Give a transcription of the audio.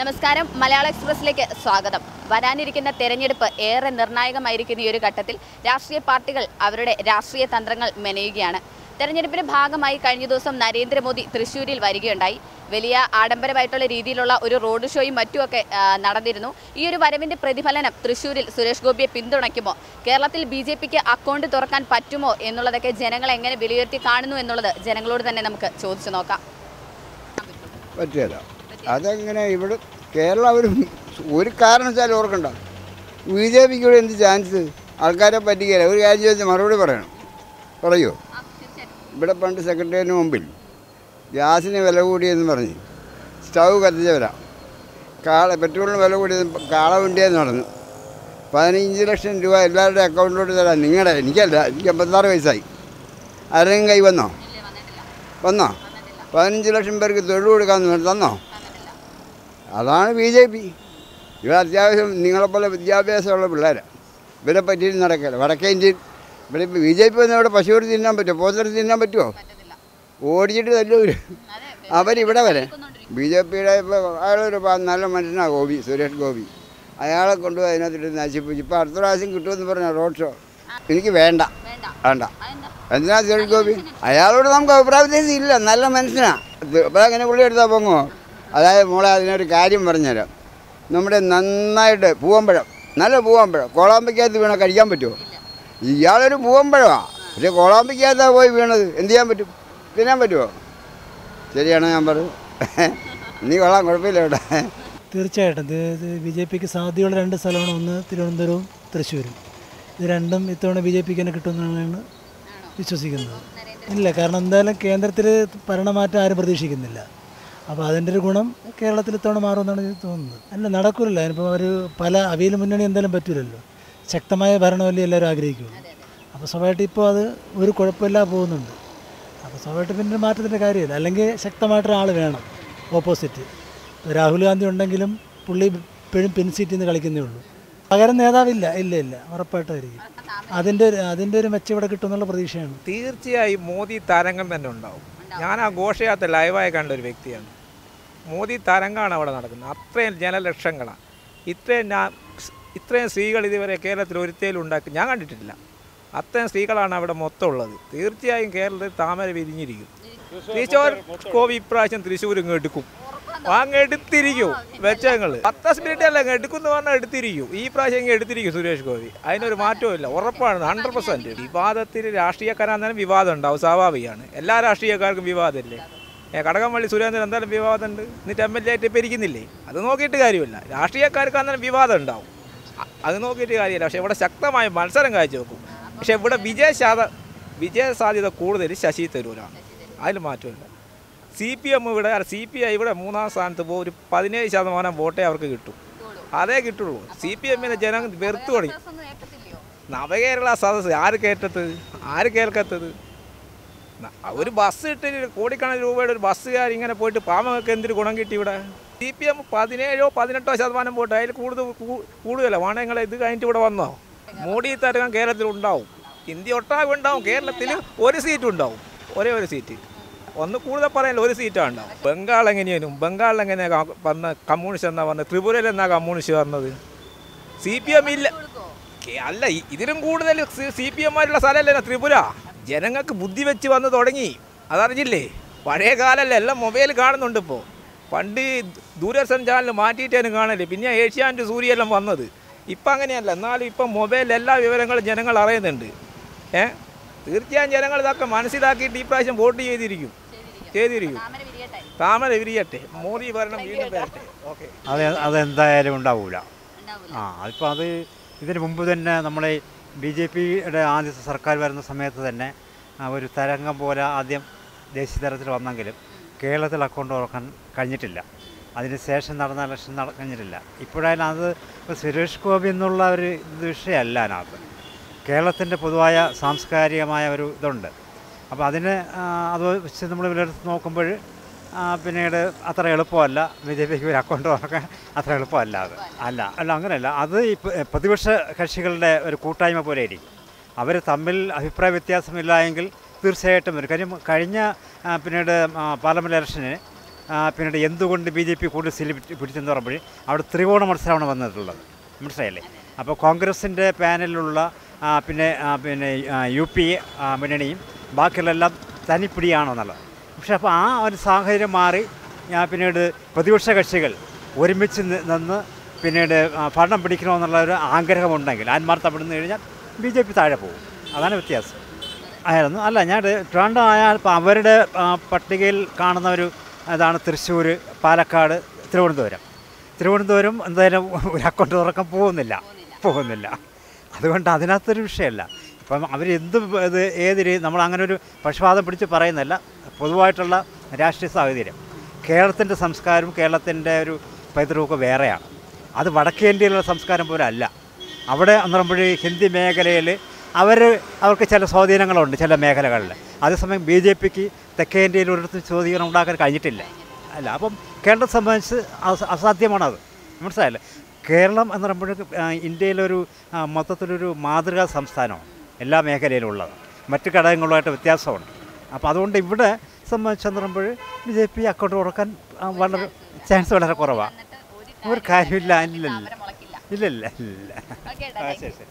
നമസ്കാരം. മലയാള എക്സ്പ്രസിലേക്ക് സ്വാഗതം. വരാനിരിക്കുന്ന തെരഞ്ഞെടുപ്പ് ഏറെ നിർണായകമായിരിക്കുന്ന ഈ ഒരു ഘട്ടത്തിൽ രാഷ്ട്രീയ പാർട്ടികൾ അവരുടെ രാഷ്ട്രീയ തന്ത്രങ്ങൾ മെനയുകയാണ്. തെരഞ്ഞെടുപ്പിന്റെ ഭാഗമായി കഴിഞ്ഞ ദിവസം നരേന്ദ്രമോദി തൃശ്ശൂരിൽ വരികയുണ്ടായി. വലിയ ആഡംബരമായിട്ടുള്ള രീതിയിലുള്ള ഒരു റോഡ് ഷോയും മറ്റുമൊക്കെ നടന്നിരുന്നു. ഈ ഒരു വരവിന്റെ പ്രതിഫലനം തൃശ്ശൂരിൽ സുരേഷ് ഗോപിയെ പിന്തുണയ്ക്കുമോ? കേരളത്തിൽ ബി ജെ പിക്ക് അക്കൗണ്ട് തുറക്കാൻ പറ്റുമോ എന്നുള്ളതൊക്കെ ജനങ്ങൾ എങ്ങനെ വിലയിരുത്തി കാണുന്നു എന്നുള്ളത് ജനങ്ങളോട് തന്നെ നമുക്ക് ചോദിച്ചു നോക്കാം. പറ്റില്ല അതെങ്ങനെ ഇവിടെ കേരളം ഒരു ഒരു കാരണവശാലും ഓർക്കണ്ട. ബി ജെ പിക്ക് ഇവിടെ എന്ത് ചാൻസ് ആൾക്കാരെ പറ്റിക്കില്ല. ഒരു കാര്യം ചോദിച്ചാൽ മറുപടി പറയണം. പറയോ? ഇവിടെ പണ്ട് സെക്രട്ടറിന് മുമ്പിൽ ഗ്യാസിന് വില കൂടിയെന്ന് പറഞ്ഞ് സ്റ്റൗ കത്തിച്ചവരാ. കാള പെട്രോളിന് വില കൂടിയത് കാളവണ്ടിയെന്ന് നടന്നു പതിനഞ്ച് ലക്ഷം രൂപ എല്ലാവരുടെ അക്കൗണ്ടിലോട്ട് തരാം നിങ്ങളുടെ എനിക്കല്ല എനിക്ക് അമ്പത്താറ് വയസ്സായി. ആരെങ്കിലും കൈ വന്നോ? വന്നോ? പതിനഞ്ച് ലക്ഷം പേർക്ക് തൊഴിൽ കൊടുക്കാമെന്ന് തന്നോ? അതാണ് ബി ജെ പി. ഇവർ അത്യാവശ്യം നിങ്ങളെപ്പോലെ വിദ്യാഭ്യാസമുള്ള പിള്ളേർ ഇവരെ പറ്റിയിട്ട് നടക്കില്ല. വടക്കേ ഇന്ത്യയിൽ ഇവിടെ ഇപ്പോൾ ബി ജെ പി വന്ന് ഇവിടെ പശുവിടെ തിന്നാൻ പറ്റുമോ? പോത്തെടുത്ത് തിന്നാൻ പറ്റുമോ? ഓടിച്ചിട്ട് തല്ലൂര് അവരിവിടെ വരെ. ബി ജെ പിയുടെ ഇപ്പോൾ അയാളൊരു നല്ല മനുഷ്യനാണ് ഗോപി സുരേഷ് ഗോപി. അയാളെ കൊണ്ടുപോയി അതിനകത്തിട്ട് നശിപ്പിച്ചു. ഇപ്പോൾ അടുത്ത പ്രാവശ്യം കിട്ടുമെന്ന് പറഞ്ഞ റോഡ് ഷോ. എനിക്ക് വേണ്ട. വേണ്ട. എന്തിനാ സുരേഷ് ഗോപി? അയാളോട് നമുക്ക് അഭിപ്രായ വ്യത്യാസം ഇല്ല. നല്ല മനുഷ്യനാണ് ഇപ്പോൾ അങ്ങനെ പുള്ളി എടുത്താൽ പൊങ്ങോ അതായത് മോളെ അതിനൊരു കാര്യം പറഞ്ഞുതരാം. നമ്മുടെ നന്നായിട്ട് പൂവമ്പഴം നല്ല പൂവമ്പഴം കോളാമ്പയ്ക്കകത്ത് വീണാൽ കഴിക്കാൻ പറ്റുമോ? ഇയാളൊരു പൂവമ്പഴമാണ് പക്ഷെ കോളാമ്പയ്ക്കകത്താണ് പോയി വീണത്. എന്ത് ചെയ്യാൻ പറ്റും? തിന്നാൻ പറ്റുമോ? ശരിയാണ് ഞാൻ പറഞ്ഞത്. നീ കൊള്ളാം കുഴപ്പമില്ല ഇവിടെ തീർച്ചയായിട്ടും. ബി ജെ പിക്ക് സാധ്യതയുള്ള രണ്ട് സ്ഥലമാണ്. ഒന്ന് തിരുവനന്തപുരവും തൃശ്ശൂരും. ഇത് രണ്ടും ഇത്തവണ ബി ജെ പിക്ക് തന്നെ കിട്ടുമെന്നാണ് വിശ്വസിക്കുന്നത്. ഇല്ല കാരണം എന്തായാലും കേന്ദ്രത്തിൽ ഭരണമാറ്റം ആരും പ്രതീക്ഷിക്കുന്നില്ല. അപ്പോൾ അതിന്റെ ഒരു ഗുണം കേരളത്തിൽ ഇത്തവണ മാറുമെന്നാണ് എനിക്ക് തോന്നുന്നത്. അല്ല നടക്കില്ല അതിനിപ്പോൾ ഒരു പല അവയിൽ മുന്നണി എന്തായാലും പറ്റില്ലല്ലോ ശക്തമായ ഭരണമല്ലേ എല്ലാവരും ആഗ്രഹിക്കുള്ളൂ. അപ്പോൾ സ്വാഭാവികമായിട്ട് ഇപ്പോൾ അത് ഒരു കുഴപ്പമില്ലാതെ പോകുന്നുണ്ട്. അപ്പോൾ സ്വാഭാവികമായിട്ട് പിന്നെ മാറ്റത്തിന്റെ കാര്യമില്ല. അല്ലെങ്കിൽ ശക്തമായിട്ടൊരാൾ വേണം ഓപ്പോസിറ്റ്. രാഹുൽ ഗാന്ധി ഉണ്ടെങ്കിലും പുള്ളി ഇപ്പോഴും പിൻസീറ്റിൽ നിന്ന് കളിക്കുന്നേ ഉള്ളൂ. പകരം നേതാവില്ല ഇല്ല ഇല്ല. ഉറപ്പായിട്ടായിരിക്കും. അതിന്റെ ഒരു അതിന്റെ ഒരു മെച്ചം ഇവിടെ കിട്ടുമെന്നുള്ള പ്രതീക്ഷയാണ്. തീർച്ചയായും മോദി താരങ്ങൾ തന്നെ ഉണ്ടാവും. ഞാൻ ആ ഘോഷയാത്ര ലൈവായി കണ്ട ഒരു വ്യക്തിയാണ്. മോദി തരംഗമാണ് അവിടെ നടക്കുന്നത്. അത്രയും ജനലക്ഷങ്ങളാണ് ഇത്രയും ഞാൻ ഇത്രയും സ്ത്രീകൾ ഇതുവരെ കേരളത്തിൽ ഒരുത്തേലും ഉണ്ടാക്കി ഞാൻ കണ്ടിട്ടില്ല. അത്രയും സ്ത്രീകളാണ് അവിടെ മൊത്തം ഉള്ളത് തീർച്ചയായും കേരളത്തിൽ താമര വിരിഞ്ഞിരിക്കും. തൃശ്ശൂർ കോവി ഇപ്രാവശ്യം തൃശ്ശൂർ ഇങ്ങ് എടുക്കും. അങ്ങ് എടുത്തിരിക്കും വെച്ചങ്ങൾ പത്ത് മിനിറ്റ് അല്ല അങ്ങ് എടുക്കുന്നു പറഞ്ഞാൽ എടുത്തിരിക്കും. ഈ പ്രാവശ്യം അങ്ങ് എടുത്തിരിക്കും സുരേഷ് ഗോപി. അതിനൊരു മാറ്റവും ഇല്ല ഉറപ്പാണ് ഹൺഡ്രഡ് പെർസെന്റ് വിവാദത്തിൽ രാഷ്ട്രീയക്കാരാന്നാലും വിവാദം ഉണ്ടാവും സ്വാഭാവികമാണ്. എല്ലാ രാഷ്ട്രീയക്കാർക്കും വിവാദമില്ലേ? കടകംപള്ളി സുരേന്ദ്രൻ എന്തായാലും വിവാദമുണ്ട്. എന്നിട്ട് എം എൽ എ ആയിട്ട് പിരിക്കുന്നില്ലേ അത് നോക്കിയിട്ട് കാര്യമില്ല. രാഷ്ട്രീയക്കാർക്ക് അന്നേരം വിവാദം ഉണ്ടാവും. അത് നോക്കിയിട്ട് കാര്യമില്ല. പക്ഷേ ഇവിടെ ശക്തമായ മത്സരം കാഴ്ചവെക്കും പക്ഷേ ഇവിടെ വിജയ സാധ വിജയ സാധ്യത കൂടുതൽ ശശി തരൂരാണ്. അതിൽ മാറ്റമില്ല. സി പി എം ഇവിടെ സി പി ഐ ഇവിടെ മൂന്നാം സ്ഥാനത്ത് പോകും ഒരു പതിനേഴ് ശതമാനം വോട്ടേ അവർക്ക് കിട്ടും. അതേ കിട്ടുള്ളൂ. സി പി എമ്മിനെ ജനം വെറുത്തു തുടങ്ങി. നവകേരള സദസ്സ് ആര് കേട്ടത് ആര് കേൾക്കത്തത്? ഒരു ബസ് ഇട്ട് കോടിക്കണക്കിന് രൂപയുടെ ഒരു ബസ്സുകാർ ഇങ്ങനെ പോയിട്ട് പാമ്പൊക്കെ എന്തൊരു ഗുണം കിട്ടി ഇവിടെ? സി പി എം പതിനേഴോ പതിനെട്ടോ ശതമാനം വോട്ട് അതിൽ കൂടുതൽ കൂടുതലോ വേണമെങ്കിൽ ഇത് കഴിഞ്ഞിട്ട് ഇവിടെ വന്നോ? മോഡി തരകം കേരളത്തിൽ ഉണ്ടാവും. ഇന്ത്യ ഒട്ടാകെ ഉണ്ടാവും. കേരളത്തിൽ ഒരു സീറ്റ് ഉണ്ടാവും. ഒരേ ഒരു സീറ്റ്. ഒന്ന് കൂടുതൽ പറയാനില്ല ഒരു സീറ്റാണ് ബംഗാൾ എങ്ങനെയാണ് ബംഗാളിൽ എങ്ങനെയാണ് വന്ന കമ്മ്യൂണിസ്റ്റ് എന്നാ പറഞ്ഞത് ത്രിപുരയിൽ എന്നാ കമ്മ്യൂണിസ്റ്റ് വന്നത്? സി പി എം ഇല്ല. അല്ല ഇതിലും കൂടുതൽ സി പി എമ്മാരുള്ള സ്ഥലമല്ലേ ത്രിപുര. ജനങ്ങൾക്ക് ബുദ്ധി വെച്ച് വന്ന് തുടങ്ങി. അതറിഞ്ഞില്ലേ? പഴയ കാലമല്ല എല്ലാം മൊബൈൽ കാണുന്നുണ്ട് ഇപ്പോൾ പണ്ട് ദൂരദർശൻ ചാനൽ മാറ്റിയിട്ടേനും കാണല്ലേ പിന്നെ ഏഷ്യാന്റെ സൂര്യ എല്ലാം വന്നത്. ഇപ്പം അങ്ങനെയല്ല. എന്നാലും ഇപ്പം മൊബൈലിൽ എല്ലാ വിവരങ്ങളും ജനങ്ങൾ അറിയുന്നുണ്ട്. ഏ? തീർച്ചയായും ജനങ്ങൾ ഇതൊക്കെ മനസ്സിലാക്കിയിട്ട് ഈ പ്രാവശ്യം വോട്ട് ചെയ്തിരിക്കും. ചെയ്തിരിക്കും താമര വിരിയട്ടെ. മോദി ഭരണം വീണ്ടും വരട്ടെ. ഓക്കെ. അത് അതെന്തായാലും ഉണ്ടാവൂല. ആ അതിപ്പോൾ അത് ഇതിന് മുമ്പ് തന്നെ നമ്മളെ ബി ജെ പിയുടെ ആദ്യത്തെ സർക്കാർ വരുന്ന സമയത്ത് തന്നെ ഒരു തരംഗം പോലെ ആദ്യം ദേശീയ തലത്തിൽ വന്നെങ്കിലും കേരളത്തിൽ അക്കൗണ്ട് തുറക്കാൻ കഴിഞ്ഞിട്ടില്ല. അതിന് ശേഷം നടന്ന ഇലക്ഷൻ നട കഴിഞ്ഞിട്ടില്ല. ഇപ്പോഴായാലും അത് ഇപ്പോൾ സുരേഷ് ഗോപി എന്നുള്ള ഒരു ഇത് വിഷയമല്ല അതിനകത്ത്. കേരളത്തിന്റെ പൊതുവായ സാംസ്കാരികമായ ഒരു ഇതുണ്ട്. അപ്പോൾ അതിന് അത് വെച്ച് നമ്മൾ വിലയിരുത്തി നോക്കുമ്പോൾ പിന്നീട് അത്ര എളുപ്പമല്ല. ബി ജെ പിക്ക് ഒരു അക്കൗണ്ട് തുറക്കാൻ അത്ര എളുപ്പമല്ല അത്. അല്ല അല്ല അങ്ങനെയല്ല. അത് ഈ പ്രതിപക്ഷ കക്ഷികളുടെ ഒരു കൂട്ടായ്മ പോലെ ഇരിക്കും. അവർ തമ്മിൽ അഭിപ്രായ വ്യത്യാസമില്ല എങ്കിൽ തീർച്ചയായിട്ടും വരും കാര്യം കഴിഞ്ഞ പിന്നീട് പാർലമെന്റ് ഇലക്ഷന് പിന്നീട് എന്തുകൊണ്ട് ബി ജെ പി കൂടുതൽ സീൽ പിടിച്ചെന്ന് പറയുമ്പോൾ അവിടെ ത്രികോണ മത്സരമാണ് വന്നിട്ടുള്ളത്. മനസ്സിലായില്ലേ? അപ്പോൾ കോൺഗ്രസിന്റെ പാനലിലുള്ള പിന്നെ പിന്നെ യു പി മുന്നണിയും ബാക്കിയുള്ളെല്ലാം തനിപ്പിടിയാണെന്നുള്ളത് പക്ഷെ അപ്പോൾ ആ ഒരു സാഹചര്യം മാറി ഞാൻ പിന്നീട് പ്രതിപക്ഷ കക്ഷികൾ ഒരുമിച്ച് നിന്ന് പിന്നീട് ഭരണം പിടിക്കണമെന്നുള്ള ഒരു ആഗ്രഹമുണ്ടെങ്കിൽ ആത്മാർത്ഥപ്പെടുന്നു കഴിഞ്ഞാൽ ബി ജെ പി താഴെ പോകും. അതാണ് വ്യത്യാസം. ആയിരുന്നു. അല്ല ഞാൻ ട്രിവാൻഡ്രം ആയാൽ ഇപ്പോൾ അവരുടെ പട്ടികയിൽ കാണുന്ന ഒരു അതാണ് തൃശ്ശൂർ പാലക്കാട് തിരുവനന്തപുരം. തിരുവനന്തപുരം എന്തായാലും ഒരു അക്കൗണ്ട് തുറക്കാൻ പോകുന്നില്ല. പോകുന്നില്ല. അതുകൊണ്ട് അതിനകത്തൊരു വിഷയമല്ല. ഇപ്പം അവരെന്ത് ഇത് ഏത് രീതി നമ്മൾ അങ്ങനെ ഒരു പക്ഷപാതം പിടിച്ച് പറയുന്നല്ല പൊതുവായിട്ടുള്ള രാഷ്ട്രീയ സാഹചര്യം. കേരളത്തിന്റെ സംസ്കാരവും കേരളത്തിന്റെ ഒരു പൈതൃകമൊക്കെ വേറെയാണ്. അത് വടക്കേന്ത്യയിലുള്ള സംസ്കാരം പോലെ അല്ല. അവിടെ എന്ന് ഹിന്ദി മേഖലയിൽ അവർ അവർക്ക് ചില സ്വാധീനങ്ങളുണ്ട് ചില മേഖലകളിൽ. അതേസമയം ബി ജെ പിക്ക് തെക്കേ ഇന്ത്യയിൽ ഒരിടത്തും സ്വാധീനം ഉണ്ടാക്കാൻ കഴിഞ്ഞിട്ടില്ല. അല്ല അപ്പം കേരളത്തെ സംബന്ധിച്ച് അസ- അസാധ്യമാണത്. മനസ്സിലായില്ലേ? കേരളം എന്ന് പറയുമ്പോഴേക്കും ഇന്ത്യയിലൊരു മൊത്തത്തിലൊരു മാതൃകാ സംസ്ഥാനമാണ്. എല്ലാ മേഖലയിലുള്ളത്. മറ്റ് ഘടകങ്ങളുമായിട്ട് വ്യത്യാസമുണ്ട്. അപ്പോൾ അതുകൊണ്ട് ഇവിടെ സംബന്ധിച്ചെന്ന് പറയുമ്പോൾ ബി ജെ പി അക്കൗണ്ട് തുറക്കാൻ വളരെ ചാൻസ് വളരെ കുറവാണ് ഒരു കാര്യമില്ല ഇല്ലല്ല. ഇല്ലല്ല ഇല്ല ശരി ശരി.